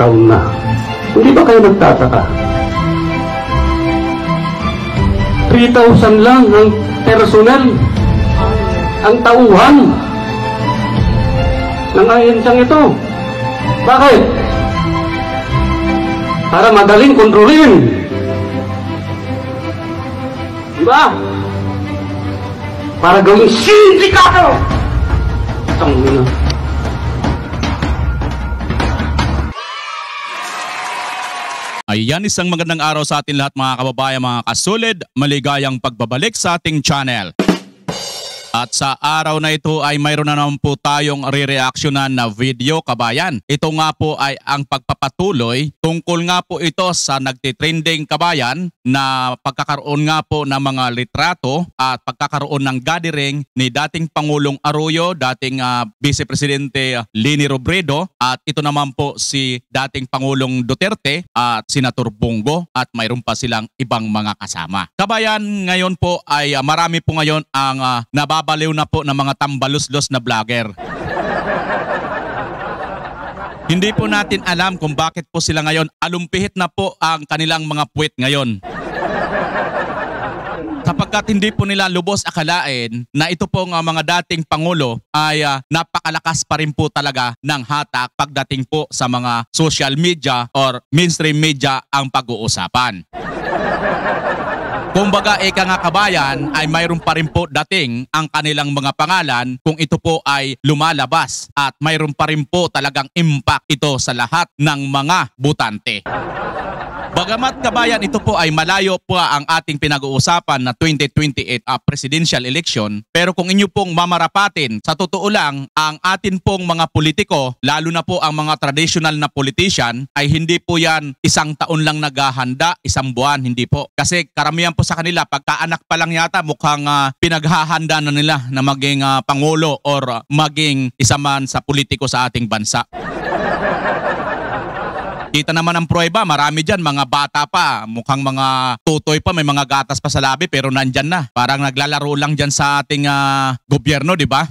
taon na. Hindi ba kayo nagtataka? 3,000 lang ang personal, ang tauhan ng ahensyang ito. Bakit? Para madaling kontrolin. Diba? Para gawing sindikato! Tangina. Ayan, isang magandang araw sa atin lahat mga kababayan, mga kasulid. Maligayang pagbabalik sa ating channel. At sa araw na ito ay mayroon na naman po tayong re-reactionan na video kabayan. Ito nga po ay ang pagpapatuloy tungkol nga po ito sa nagtitrending kabayan na pagkakaroon nga po ng mga litrato at pagkakaroon ng gathering ni dating Pangulong Arroyo, dating uh, Vice Presidente Lini Robredo at ito naman po si dating Pangulong Duterte at Senator Bongo at mayroon pa silang ibang mga kasama. Kabayan, ngayon po ay uh, marami po ngayon ang uh, nababaliw na po ng mga tambaluslos na vlogger. Hindi po natin alam kung bakit po sila ngayon alumpihit na po ang kanilang mga puwit ngayon. Sapagkat hindi po nila lubos akalain na ito pong uh, mga dating Pangulo ay uh, napakalakas pa rin po talaga ng hatak pagdating po sa mga social media or mainstream media ang pag-uusapan. Kumbaga eka nga kabayan ay mayroon pa rin po dating ang kanilang mga pangalan kung ito po ay lumalabas at mayroon pa rin po talagang impact ito sa lahat ng mga butante. Bagamat kabayan ito po ay malayo po ang ating pinag-uusapan na 2028 uh, presidential election pero kung inyo pong mamarapatin sa totoo lang ang atin pong mga politiko lalo na po ang mga traditional na politician ay hindi po yan isang taon lang naghahanda isang buwan hindi po kasi karamihan po sa kanila pagkaanak pa lang yata mukhang uh, pinaghahanda na nila na maging uh, pangulo or uh, maging isa man sa politiko sa ating bansa. Kita naman ang prueba, marami dyan, mga bata pa, mukhang mga tutoy pa, may mga gatas pa sa labi pero nandyan na. Parang naglalaro lang dyan sa ating uh, gobyerno, di ba?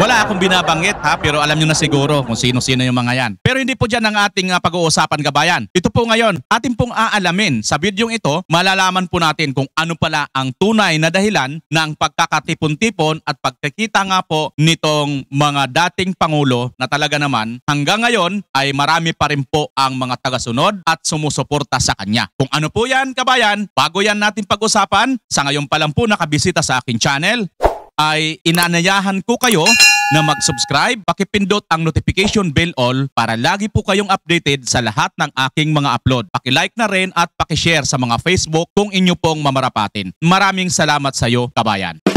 Wala akong binabanggit ha, pero alam nyo na siguro kung sino-sino yung mga yan. Pero hindi po dyan ang ating uh, pag-uusapan gabayan. Ito po ngayon, atin pong aalamin. Sa videong ito, malalaman po natin kung ano pala ang tunay na dahilan ng pagkakatipon-tipon at pagkikita nga po nitong mga dating Pangulo na talaga naman hanggang ngayon ay marami pa rin po ang mga tagasunod at sumusuporta sa kanya. Kung ano po yan kabayan, bago yan natin pag-usapan, sa ngayon pa lang po nakabisita sa aking channel, ay inanayahan ko kayo na mag-subscribe, pakipindot ang notification bell all para lagi po kayong updated sa lahat ng aking mga upload. Paki-like na rin at paki-share sa mga Facebook kung inyo pong mamarapatin. Maraming salamat sa iyo, kabayan.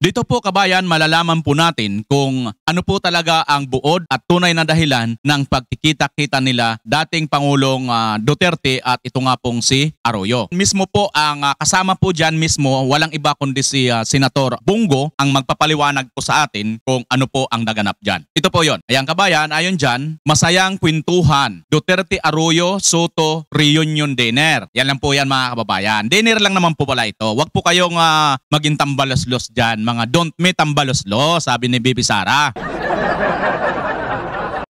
Dito po kabayan malalaman po natin kung ano po talaga ang buod at tunay na dahilan ng pagkikita-kita nila dating Pangulong uh, Duterte at ito nga pong si Arroyo. Mismo po ang uh, kasama po dyan mismo walang iba kundi si uh, Senator Bungo ang magpapaliwanag po sa atin kung ano po ang naganap dyan. Ito po yon. Ayan kabayan, ayon dyan, masayang kwentuhan. Duterte Arroyo Soto Reunion Dinner. Yan lang po yan mga kababayan. Dinner lang naman po pala ito. Huwag po kayong uh, maging tambalos-los dyan mga don't me tambaloslo, sabi ni Bibi Sara.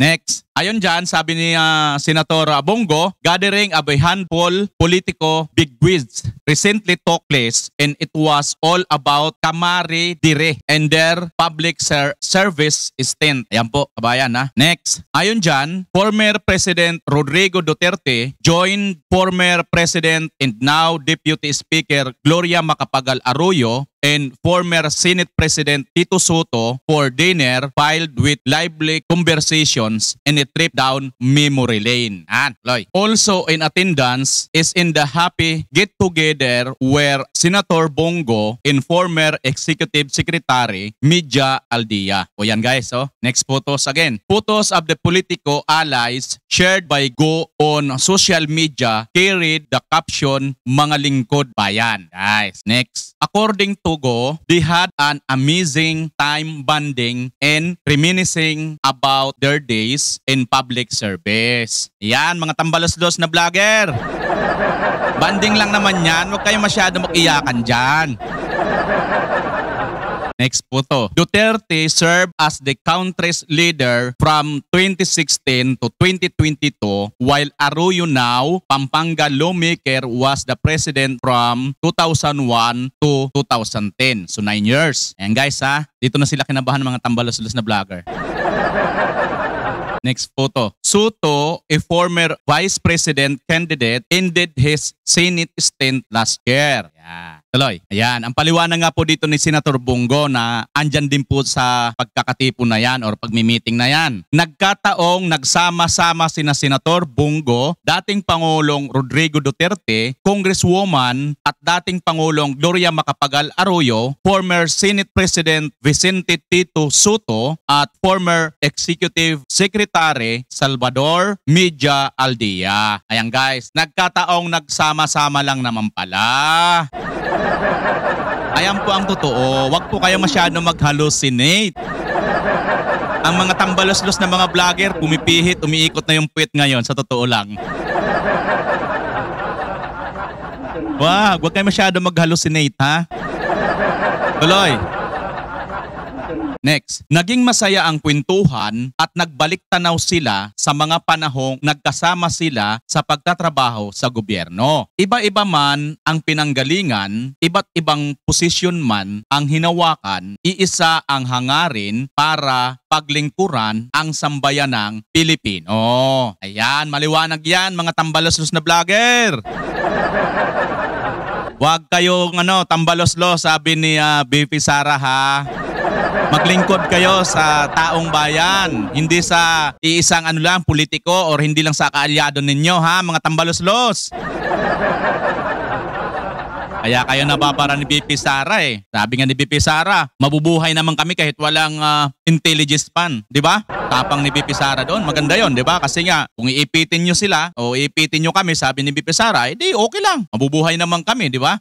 Next. Ayon dyan, sabi ni uh, Senator Bongo, gathering of a handful politico bigwigs recently took place and it was all about Kamari Dire and their public ser- service stint. Ayan po, kabayan ha. Next. Ayon dyan, former President Rodrigo Duterte joined former President and now Deputy Speaker Gloria Macapagal Arroyo and former Senate President Tito Soto for dinner filed with lively conversations and a trip down memory lane. An, Loy. Also in attendance is in the happy get-together where Senator Bongo and former Executive Secretary Midja Aldia. O yan guys, oh. Next photos again. Photos of the political allies shared by Go on social media carried the caption Mga Lingkod Bayan. Guys, next. According to Go, they had an amazing time bonding and reminiscing about their days in public service. Yan, mga tambalos-los na vlogger. Banding lang naman yan. Huwag kayong masyado mag-iyakan dyan. Next po to. Duterte served as the country's leader from 2016 to 2022 while Arroyo now, Pampanga lawmaker was the president from 2001 to 2010. So 9 years. Ayan guys ha, dito na sila kinabahan mga tambalos-los na vlogger. Next photo. Soto, a former vice president candidate, ended his Senate stint last year. Yan. Tuloy. Ayan. Ang paliwanag nga po dito ni Senator Bungo na andyan din po sa pagkakatipo na yan or pagmi-meeting na yan. Nagkataong nagsama-sama sina Senator Bungo, dating Pangulong Rodrigo Duterte, Congresswoman at dating Pangulong Gloria Macapagal Arroyo, former Senate President Vicente Tito Soto at former Executive Secretary Salvador Media Aldia. Ayan guys, nagkataong nagsama-sama lang naman pala. Ayan po ang totoo. Huwag po kayo masyado mag-hallucinate. Ang mga tambalos-los na mga vlogger, pumipihit, umiikot na yung puwit ngayon, sa totoo lang. Wag, huwag kayo masyado mag-hallucinate, ha? Tuloy. Next, naging masaya ang kwentuhan at nagbalik tanaw sila sa mga panahong nagkasama sila sa pagtatrabaho sa gobyerno. Iba-iba man ang pinanggalingan, iba't ibang posisyon man ang hinawakan, iisa ang hangarin para paglingkuran ang sambayanang Pilipino. Ayan, maliwanag yan mga tambalos na vlogger. Huwag kayong ano, tambaloslo, sabi ni uh, BP Sara ha. Maglingkod kayo sa taong bayan, hindi sa iisang ano lang, politiko or hindi lang sa kaalyado ninyo ha, mga tambaloslos. Kaya kayo nababara ni BP Sara eh. Sabi nga ni BP Sara, mabubuhay naman kami kahit walang uh, intelligence pan, di ba? Tapang ni BP Sara doon, maganda yon, di ba? Kasi nga, kung iipitin nyo sila o iipitin nyo kami, sabi ni BP Sara, edi okay lang. Mabubuhay naman kami, di ba?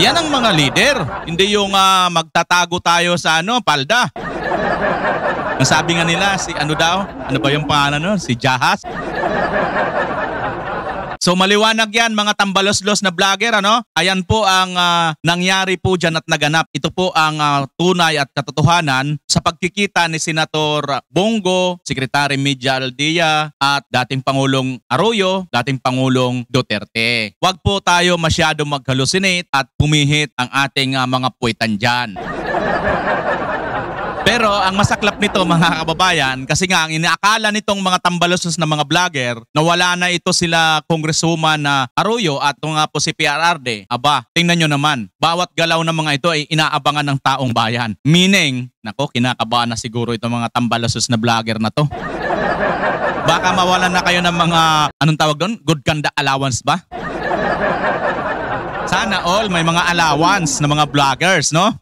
Yan ang mga leader. Hindi yung uh, magtatago tayo sa ano, palda. Ang sabi nga nila, si ano daw? Ano ba yung pangalan nun? Si Jahas? So maliwanag yan mga tambaloslos na vlogger ano? Ayan po ang uh, nangyari po dyan at naganap. Ito po ang uh, tunay at katotohanan sa pagkikita ni Senator Bongo, Secretary Media Aldia at dating Pangulong Arroyo, dating Pangulong Duterte. Huwag po tayo masyado mag-hallucinate at pumihit ang ating uh, mga puwitan dyan. Pero ang masaklap nito mga kababayan, kasi nga ang inaakala nitong mga tambalosos na mga vlogger na wala na ito sila Congresswoman na Arroyo at nga po si PRRD. Aba, tingnan nyo naman, bawat galaw ng mga ito ay inaabangan ng taong bayan. Meaning, nako, kinakabahan na siguro itong mga tambalosos na vlogger na to. Baka mawalan na kayo ng mga, anong tawag doon? Good conduct allowance ba? Sana all may mga allowance na mga vloggers, no?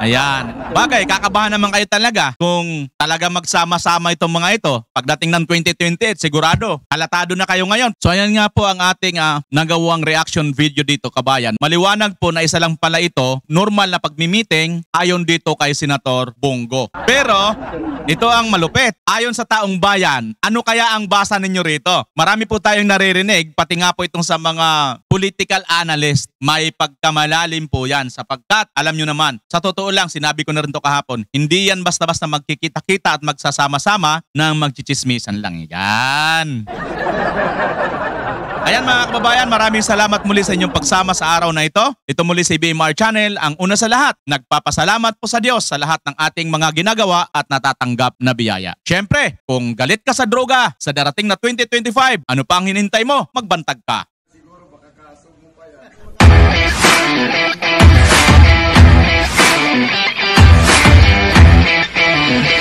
Ayan. Bagay, kakabahan naman kayo talaga kung talaga magsama-sama itong mga ito. Pagdating ng 2028, sigurado, halatado na kayo ngayon. So ayan nga po ang ating uh, nagawang reaction video dito, kabayan. Maliwanag po na isa lang pala ito, normal na pagmi-meeting ayon dito kay Senator Bongo. Pero, ito ang malupit. Ayon sa taong bayan, ano kaya ang basa ninyo rito? Marami po tayong naririnig, pati nga po itong sa mga political analyst, may pagkamalalim po yan sapagkat, alam nyo naman, sa totoo lang, sinabi ko na rin to kahapon, hindi yan basta-basta magkikita-kita at magsasama-sama ng magchichismisan lang yan. Ayan mga kababayan, maraming salamat muli sa inyong pagsama sa araw na ito. Ito muli si BMR Channel, ang una sa lahat. Nagpapasalamat po sa Diyos sa lahat ng ating mga ginagawa at natatanggap na biyaya. Siyempre, kung galit ka sa droga sa darating na 2025, ano pa ang hinintay mo? Magbantag ka. Siguro baka kaso mo pa yan. Thank you.